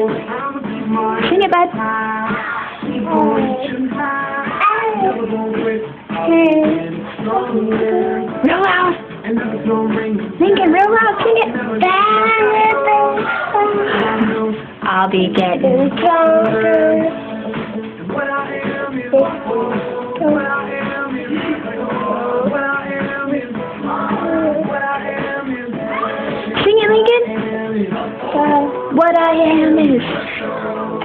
Sing it, bud. Real loud. Lincoln, real loud. Sing it. I'll be getting stronger. What I am is.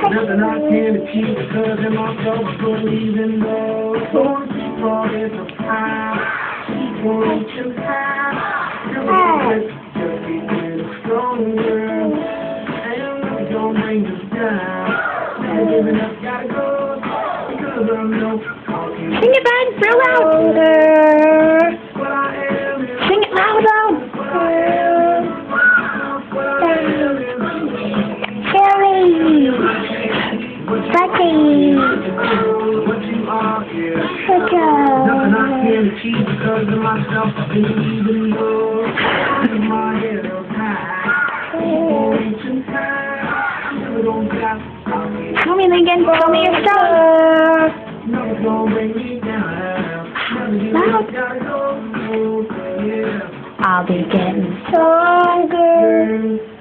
Nothing I can achieve because of my self-believing love. Going too far is a high. Keep reaching high. Just keep getting stronger. And gonna bring us down. Never giving up, gotta go. Because I know I Sing it, bud. Real loud. What you are, yeah. Nothing I can achieve because of myself. Even though my head up high, reaching high, never gonna stop. Show me. Show me. I'll be getting stronger.